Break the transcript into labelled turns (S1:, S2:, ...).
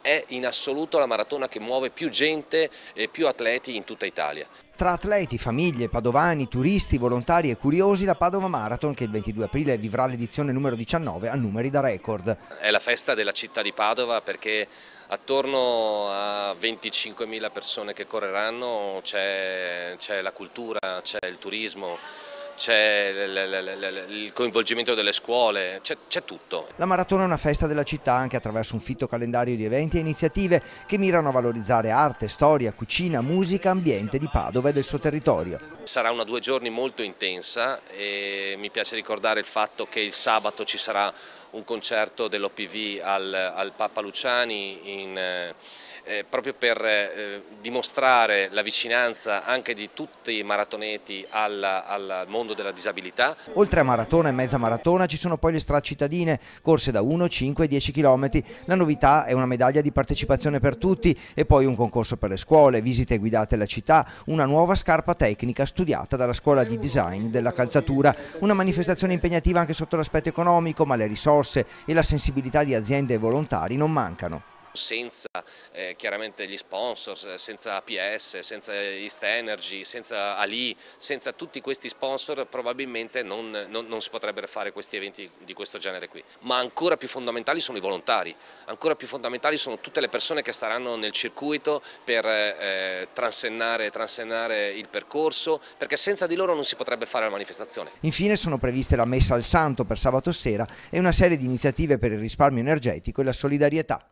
S1: è in assoluto la maratona che muove più gente e più atleti in tutta Italia.
S2: Tra atleti, famiglie, padovani, turisti, volontari e curiosi, la Padova Marathon, che il 22 aprile vivrà l'edizione numero 19, ha numeri da record.
S1: È la festa della città di Padova perché attorno a 25.000 persone che correranno c'è la cultura, c'è il turismo, c'è il coinvolgimento delle scuole, c'è tutto.
S2: La maratona è una festa della città anche attraverso un fitto calendario di eventi e iniziative che mirano a valorizzare arte, storia, cucina, musica, ambiente di Padova e del suo territorio.
S1: Sarà una due giorni molto intensa e mi piace ricordare il fatto che il sabato ci sarà un concerto dell'OPV al, al Papa Luciani in, eh, proprio per eh, dimostrare la vicinanza anche di tutti i maratoneti al, al, mondo della disabilità.
S2: Oltre a maratona e mezza maratona ci sono poi le cittadine, corse da 1, 5 e 10 km. La novità è una medaglia di partecipazione per tutti e poi un concorso per le scuole, visite guidate alla città, una nuova scarpa tecnica studiata dalla scuola di design della calzatura, una manifestazione impegnativa anche sotto l'aspetto economico ma le risorse e la sensibilità di aziende e volontari non mancano
S1: senza eh, chiaramente gli sponsor, senza APS, senza East Energy, senza Ali, senza tutti questi sponsor probabilmente non, non, non, si potrebbero fare questi eventi di questo genere qui. Ma ancora più fondamentali sono i volontari, ancora più fondamentali sono tutte le persone che staranno nel circuito per eh, transennare, transennare il percorso, perché senza di loro non si potrebbe fare la manifestazione.
S2: Infine sono previste la messa al santo per sabato sera e una serie di iniziative per il risparmio energetico e la solidarietà.